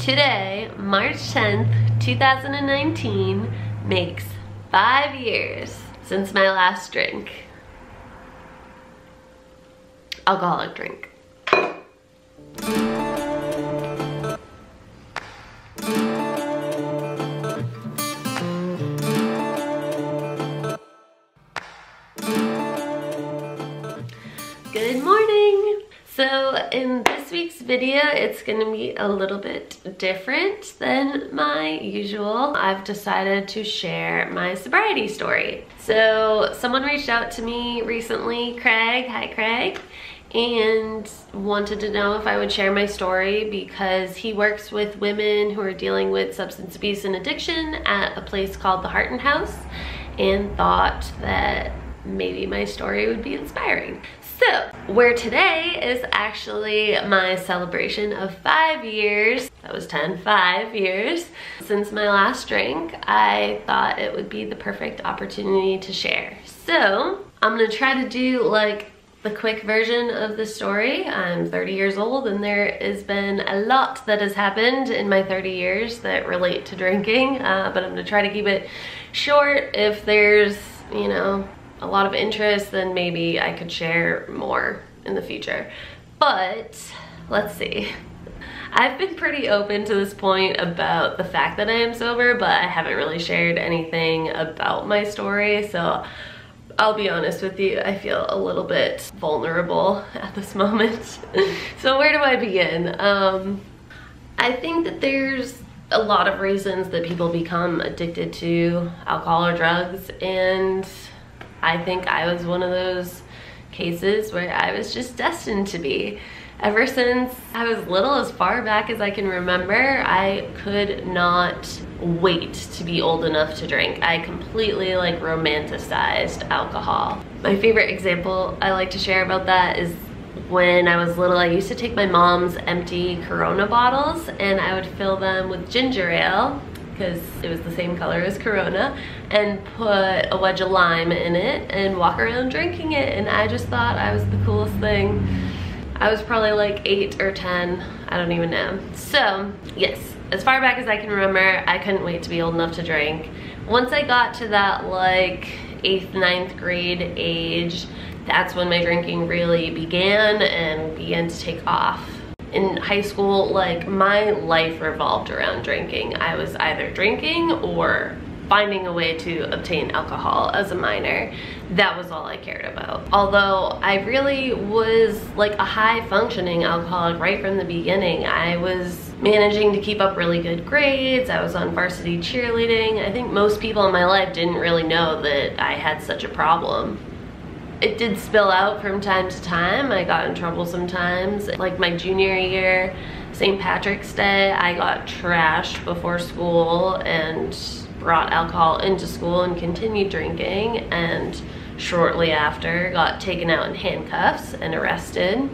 Today, March 10th, 2019, makes five years since my last drink. Alcoholic drink. Good morning! So in week's video, it's gonna be a little bit different than my usual. I've decided to share my sobriety story. So someone reached out to me recently, Craig, hi Craig, and wanted to know if I would share my story because he works with women who are dealing with substance abuse and addiction at a place called the Hearton House and thought that maybe my story would be inspiring. So, where today is actually my celebration of five years, that was 10, five years, since my last drink, I thought it would be the perfect opportunity to share. So, I'm gonna try to do like the quick version of the story. I'm 30 years old and there has been a lot that has happened in my 30 years that relate to drinking, uh, but I'm gonna try to keep it short. If there's, you know, a lot of interest, then maybe I could share more in the future. But let's see. I've been pretty open to this point about the fact that I am sober, but I haven't really shared anything about my story. So I'll be honest with you, I feel a little bit vulnerable at this moment. so where do I begin? Um, I think that there's a lot of reasons that people become addicted to alcohol or drugs and I think I was one of those cases where I was just destined to be. Ever since I was little, as far back as I can remember, I could not wait to be old enough to drink. I completely like romanticized alcohol. My favorite example I like to share about that is when I was little, I used to take my mom's empty Corona bottles and I would fill them with ginger ale because it was the same color as Corona and put a wedge of lime in it and walk around drinking it and I just thought I was the coolest thing. I was probably like 8 or 10, I don't even know. So yes, as far back as I can remember, I couldn't wait to be old enough to drink. Once I got to that like 8th, ninth grade age, that's when my drinking really began and began to take off in high school, like my life revolved around drinking. I was either drinking or finding a way to obtain alcohol as a minor. That was all I cared about. Although I really was like a high functioning alcoholic right from the beginning. I was managing to keep up really good grades. I was on varsity cheerleading. I think most people in my life didn't really know that I had such a problem it did spill out from time to time. I got in trouble sometimes. Like my junior year, St. Patrick's Day, I got trashed before school and brought alcohol into school and continued drinking and shortly after got taken out in handcuffs and arrested.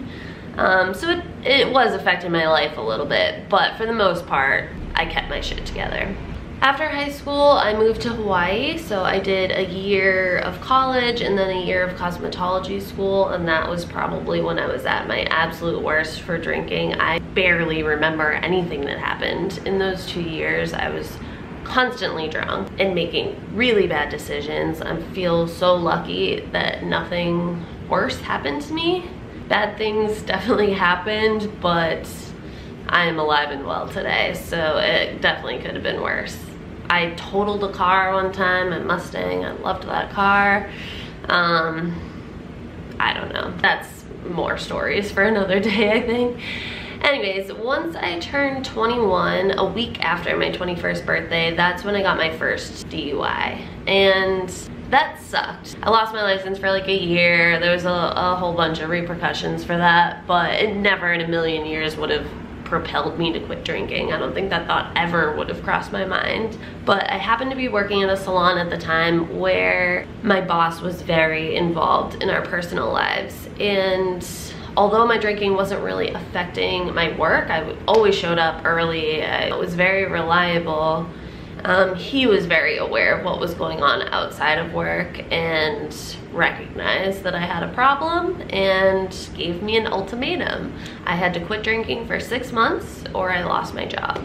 Um, so it, it was affecting my life a little bit, but for the most part, I kept my shit together. After high school, I moved to Hawaii, so I did a year of college and then a year of cosmetology school, and that was probably when I was at my absolute worst for drinking. I barely remember anything that happened in those two years. I was constantly drunk and making really bad decisions. I feel so lucky that nothing worse happened to me. Bad things definitely happened, but I am alive and well today, so it definitely could have been worse. I totaled a car one time, a Mustang. I loved that car. Um, I don't know. That's more stories for another day, I think. Anyways, once I turned 21, a week after my 21st birthday, that's when I got my first DUI. And that sucked. I lost my license for like a year. There was a, a whole bunch of repercussions for that, but it never in a million years would have propelled me to quit drinking. I don't think that thought ever would have crossed my mind. But I happened to be working in a salon at the time where my boss was very involved in our personal lives. And although my drinking wasn't really affecting my work, I always showed up early. I was very reliable. Um, he was very aware of what was going on outside of work and recognized that I had a problem and gave me an ultimatum. I had to quit drinking for six months or I lost my job.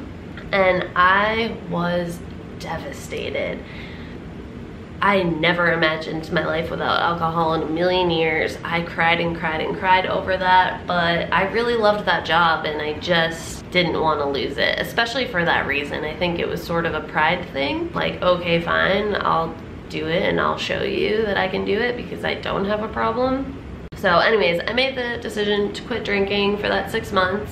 And I was devastated. I never imagined my life without alcohol in a million years. I cried and cried and cried over that, but I really loved that job and I just didn't want to lose it, especially for that reason. I think it was sort of a pride thing. Like, okay, fine, I'll do it and I'll show you that I can do it because I don't have a problem. So anyways, I made the decision to quit drinking for that six months.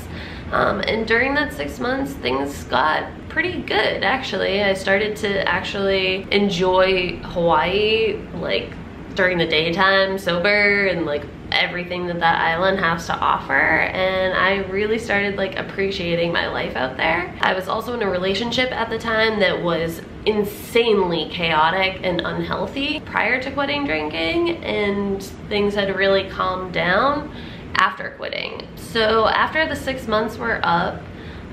Um, and during that six months, things got pretty good actually. I started to actually enjoy Hawaii like during the daytime sober and like everything that that island has to offer and I really started like appreciating my life out there. I was also in a relationship at the time that was insanely chaotic and unhealthy prior to quitting drinking and things had really calmed down after quitting. So after the six months were up,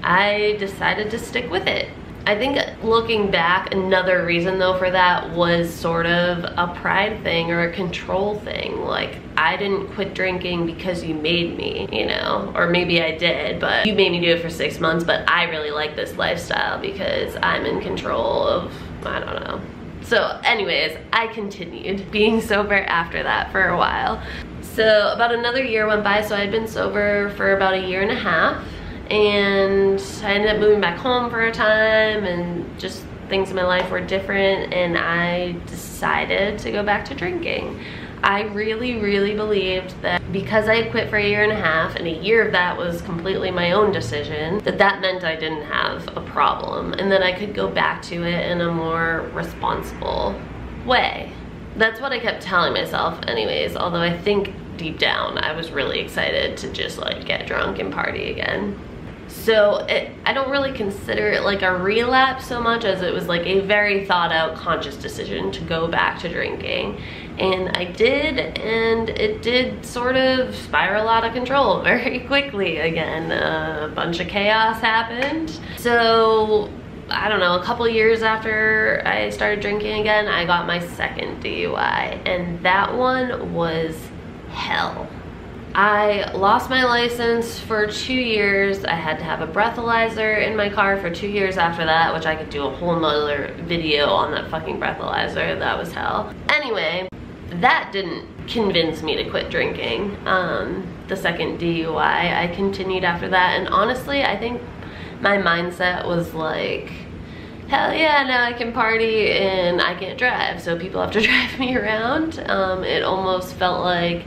I decided to stick with it. I think looking back, another reason though for that was sort of a pride thing or a control thing. Like, I didn't quit drinking because you made me, you know, or maybe I did, but you made me do it for six months, but I really like this lifestyle because I'm in control of, I don't know. So anyways, I continued being sober after that for a while. So about another year went by, so I'd been sober for about a year and a half and I ended up moving back home for a time and just things in my life were different and I decided to go back to drinking. I really, really believed that because I had quit for a year and a half and a year of that was completely my own decision, that that meant I didn't have a problem and that I could go back to it in a more responsible way. That's what I kept telling myself anyways, although I think deep down I was really excited to just like get drunk and party again. So it, I don't really consider it like a relapse so much as it was like a very thought out conscious decision to go back to drinking. And I did, and it did sort of spiral out of control very quickly again. A bunch of chaos happened. So I don't know, a couple years after I started drinking again, I got my second DUI. And that one was hell. I lost my license for two years. I had to have a breathalyzer in my car for two years after that, which I could do a whole nother video on that fucking breathalyzer. That was hell. Anyway, that didn't convince me to quit drinking. Um, the second DUI, I continued after that. And honestly, I think my mindset was like, hell yeah, now I can party and I can't drive. So people have to drive me around. Um, it almost felt like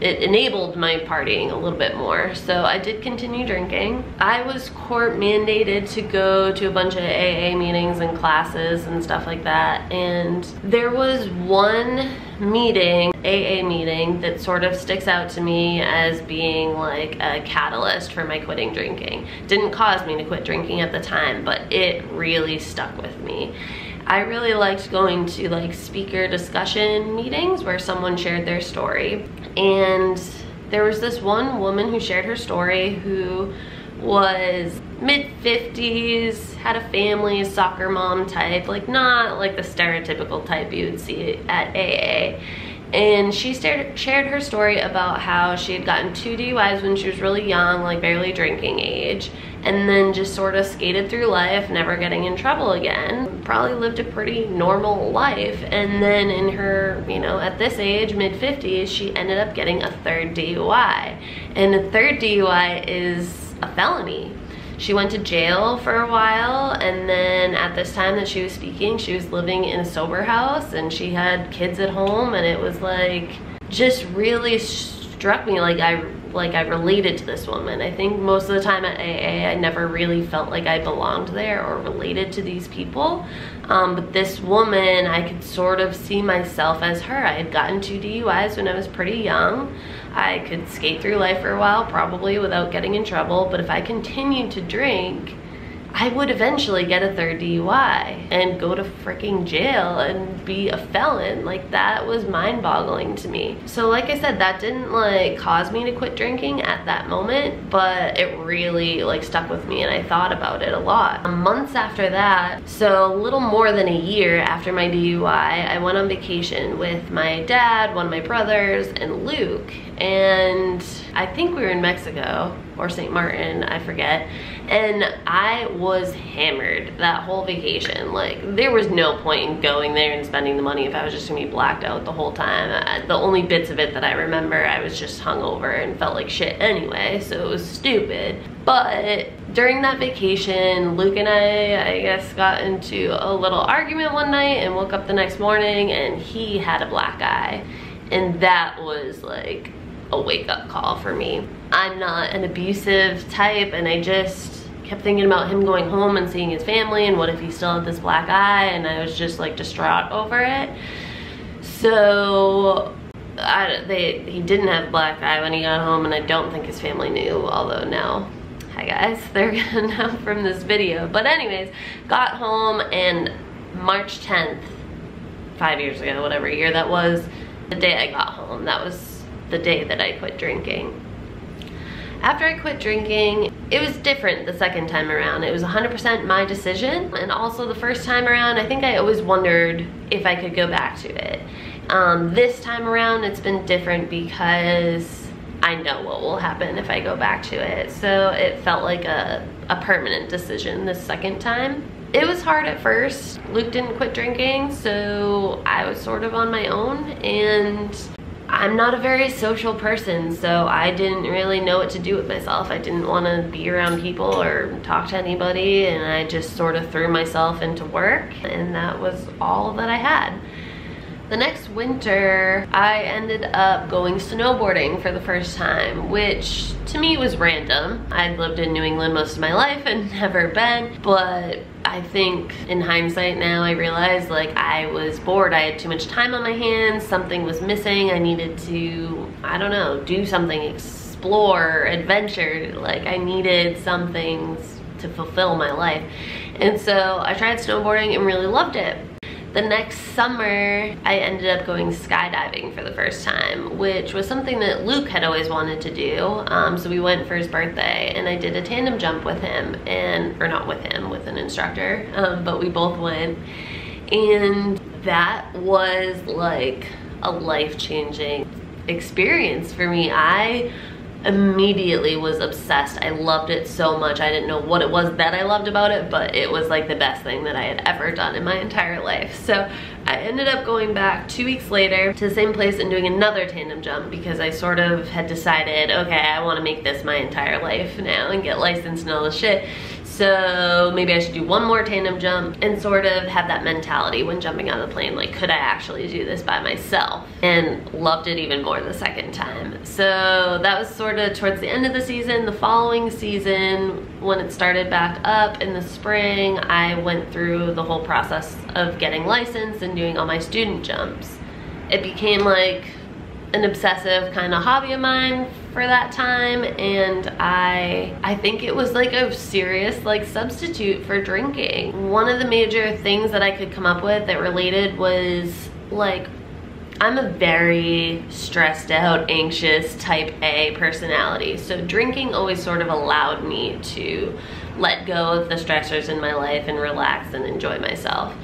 it enabled my partying a little bit more. So I did continue drinking. I was court mandated to go to a bunch of AA meetings and classes and stuff like that. And there was one meeting, AA meeting, that sort of sticks out to me as being like a catalyst for my quitting drinking. Didn't cause me to quit drinking at the time, but it really stuck with me. I really liked going to like speaker discussion meetings where someone shared their story. And there was this one woman who shared her story who was mid 50s, had a family, soccer mom type, like not like the stereotypical type you would see at AA and she shared her story about how she had gotten two DUIs when she was really young, like barely drinking age, and then just sort of skated through life, never getting in trouble again. Probably lived a pretty normal life, and then in her, you know, at this age, mid 50s, she ended up getting a third DUI. And a third DUI is a felony she went to jail for a while and then at this time that she was speaking she was living in a sober house and she had kids at home and it was like just really struck me like I like I related to this woman. I think most of the time at AA, I never really felt like I belonged there or related to these people. Um, but this woman, I could sort of see myself as her. I had gotten two DUIs when I was pretty young. I could skate through life for a while, probably without getting in trouble. But if I continued to drink, I would eventually get a third DUI and go to freaking jail and be a felon. Like that was mind boggling to me. So like I said, that didn't like cause me to quit drinking at that moment, but it really like stuck with me and I thought about it a lot. Months after that, so a little more than a year after my DUI, I went on vacation with my dad, one of my brothers, and Luke. And I think we were in Mexico or St. Martin, I forget. And I was hammered that whole vacation. Like there was no point in going there and spending the money if I was just gonna be blacked out the whole time. The only bits of it that I remember, I was just hungover and felt like shit anyway, so it was stupid. But during that vacation, Luke and I, I guess, got into a little argument one night and woke up the next morning and he had a black eye. And that was like a wake up call for me. I'm not an abusive type and I just kept thinking about him going home and seeing his family and what if he still had this black eye and I was just like distraught over it. So I, they, he didn't have black eye when he got home and I don't think his family knew, although now, hi guys, they're gonna know from this video. But anyways, got home and March 10th, five years ago, whatever year that was, the day I got home, that was the day that I quit drinking. After I quit drinking, it was different the second time around. It was 100% my decision. And also the first time around, I think I always wondered if I could go back to it. Um, this time around, it's been different because I know what will happen if I go back to it. So it felt like a, a permanent decision this second time. It was hard at first. Luke didn't quit drinking, so I was sort of on my own and I'm not a very social person, so I didn't really know what to do with myself. I didn't want to be around people or talk to anybody, and I just sort of threw myself into work, and that was all that I had. The next winter, I ended up going snowboarding for the first time, which to me was random. I'd lived in New England most of my life and never been, but I think in hindsight now I realize like I was bored. I had too much time on my hands, something was missing. I needed to, I don't know, do something, explore, adventure. Like I needed some things to fulfill my life. And so I tried snowboarding and really loved it. The next summer, I ended up going skydiving for the first time, which was something that Luke had always wanted to do. Um, so we went for his birthday and I did a tandem jump with him and, or not with him, with an instructor, um, but we both went. And that was like a life-changing experience for me. I immediately was obsessed. I loved it so much. I didn't know what it was that I loved about it, but it was like the best thing that I had ever done in my entire life. So I ended up going back two weeks later to the same place and doing another tandem jump because I sort of had decided, okay, I wanna make this my entire life now and get licensed and all this shit. So maybe I should do one more tandem jump and sort of have that mentality when jumping out of the plane, like could I actually do this by myself? And loved it even more the second time. So that was sort of towards the end of the season. The following season, when it started back up in the spring, I went through the whole process of getting licensed and doing all my student jumps. It became like an obsessive kind of hobby of mine for that time and I I think it was like a serious like substitute for drinking. One of the major things that I could come up with that related was like I'm a very stressed out, anxious type A personality. So drinking always sort of allowed me to let go of the stressors in my life and relax and enjoy myself.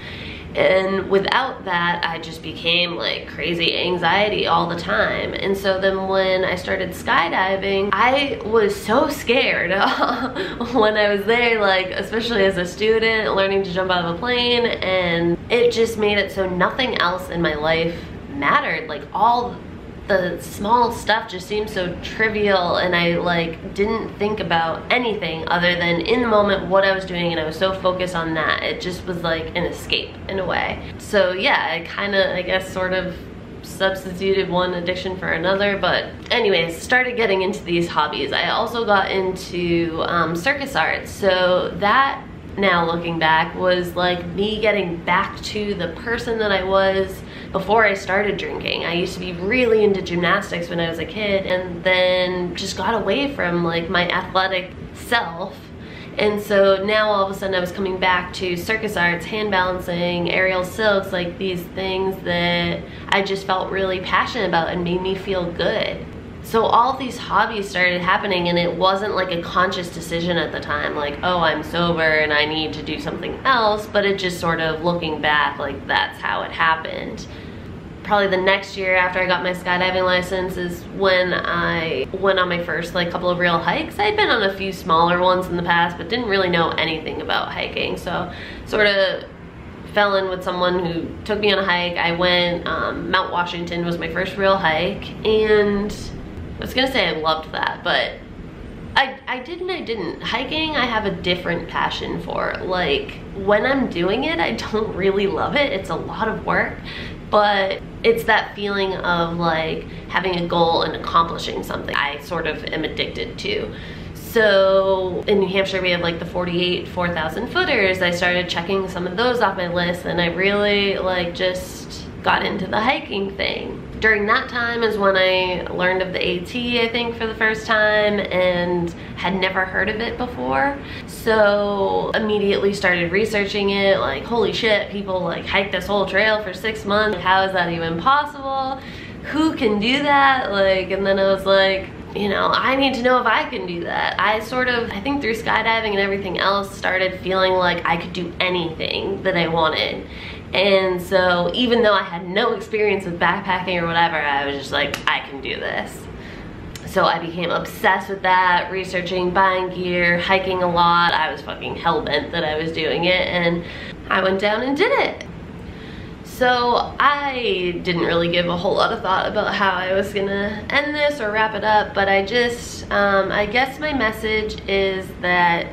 And without that, I just became like crazy anxiety all the time. And so then when I started skydiving, I was so scared when I was there, like especially as a student, learning to jump out of a plane. And it just made it so nothing else in my life mattered. Like all the small stuff just seemed so trivial and I like didn't think about anything other than in the moment what I was doing and I was so focused on that. It just was like an escape in a way. So yeah, I kind of, I guess, sort of substituted one addiction for another but anyways started getting into these hobbies I also got into um, circus arts so that now looking back was like me getting back to the person that I was before I started drinking. I used to be really into gymnastics when I was a kid and then just got away from like my athletic self And so now all of a sudden I was coming back to circus arts, hand balancing, aerial silks, like these things that I just felt really passionate about and made me feel good. So all these hobbies started happening and it wasn't like a conscious decision at the time, like, oh, I'm sober and I need to do something else, but it just sort of looking back, like that's how it happened probably the next year after I got my skydiving license is when I went on my first like couple of real hikes. I'd been on a few smaller ones in the past, but didn't really know anything about hiking. So sort of fell in with someone who took me on a hike. I went, um, Mount Washington was my first real hike and I was gonna say I loved that, but I, I did and I didn't. Hiking, I have a different passion for. Like, when I'm doing it, I don't really love it. It's a lot of work but it's that feeling of like having a goal and accomplishing something I sort of am addicted to. So in New Hampshire, we have like the 48 4,000 footers. I started checking some of those off my list and I really like just got into the hiking thing during that time is when I learned of the AT, I think, for the first time and had never heard of it before. So immediately started researching it, like, holy shit, people like hike this whole trail for six months. How is that even possible? Who can do that? Like, and then I was like, you know, I need to know if I can do that. I sort of, I think through skydiving and everything else, started feeling like I could do anything that I wanted. And so even though I had no experience with backpacking or whatever, I was just like, I can do this. So I became obsessed with that, researching, buying gear, hiking a lot. I was fucking hell-bent that I was doing it and I went down and did it. So I didn't really give a whole lot of thought about how I was gonna end this or wrap it up, but I just, um, I guess my message is that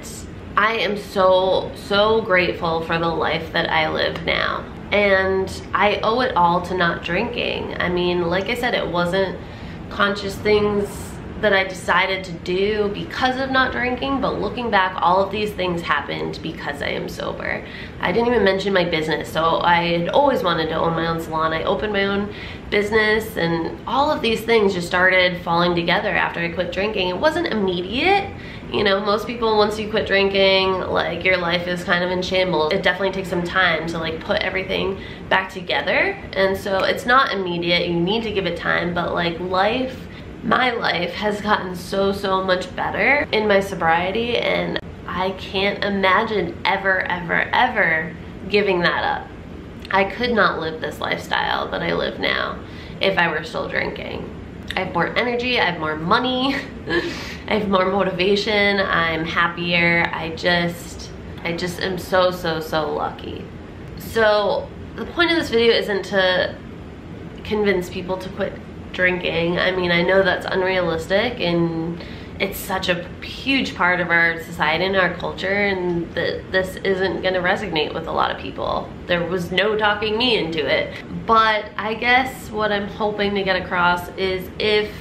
I am so, so grateful for the life that I live now. And I owe it all to not drinking. I mean, like I said, it wasn't conscious things that I decided to do because of not drinking, but looking back, all of these things happened because I am sober. I didn't even mention my business, so I had always wanted to own my own salon. I opened my own business and all of these things just started falling together after I quit drinking. It wasn't immediate, you know, most people, once you quit drinking, like your life is kind of in shambles. It definitely takes some time to like put everything back together. And so it's not immediate, you need to give it time, but like life, my life has gotten so, so much better in my sobriety and I can't imagine ever, ever, ever giving that up. I could not live this lifestyle that I live now if I were still drinking. I have more energy, I have more money, I have more motivation, I'm happier. I just, I just am so, so, so lucky. So the point of this video isn't to convince people to quit drinking. I mean, I know that's unrealistic and it's such a huge part of our society and our culture and that this isn't gonna resonate with a lot of people. There was no talking me into it. But I guess what I'm hoping to get across is if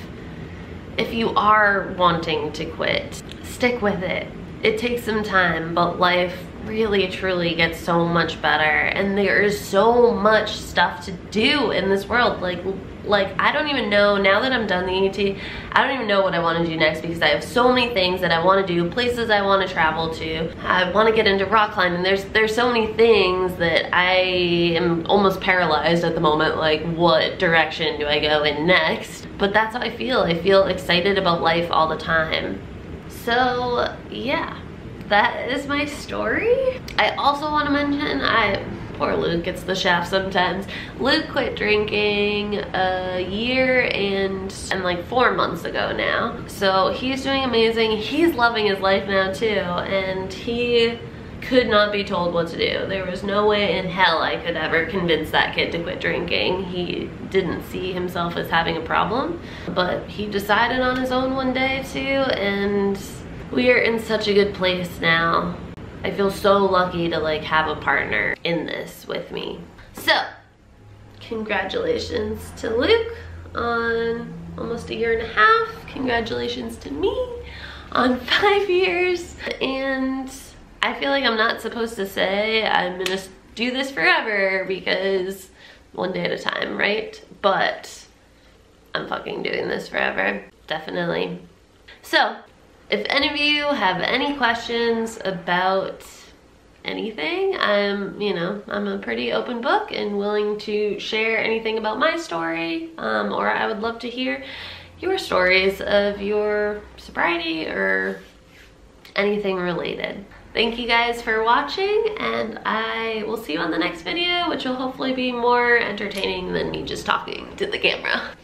if you are wanting to quit, stick with it. It takes some time, but life really truly gets so much better and there is so much stuff to do in this world like like I don't even know now that I'm done the AT I don't even know what I want to do next because I have so many things that I want to do places I want to travel to. I want to get into rock climbing. There's there's so many things that I am almost paralyzed at the moment like what direction do I go in next? But that's how I feel. I feel excited about life all the time. So yeah that is my story. I also want to mention I poor Luke gets the shaft sometimes. Luke quit drinking a year and, and like four months ago now. So he's doing amazing. He's loving his life now too. And he could not be told what to do. There was no way in hell I could ever convince that kid to quit drinking. He didn't see himself as having a problem, but he decided on his own one day too, and we are in such a good place now. I feel so lucky to like have a partner in this with me. So, congratulations to Luke on almost a year and a half. Congratulations to me on five years. And I feel like I'm not supposed to say I'm gonna do this forever because one day at a time, right? But I'm fucking doing this forever, definitely. So, if any of you have any questions about anything, I'm, you know, I'm a pretty open book and willing to share anything about my story, um, or I would love to hear your stories of your sobriety or anything related. Thank you guys for watching and I will see you on the next video, which will hopefully be more entertaining than me just talking to the camera.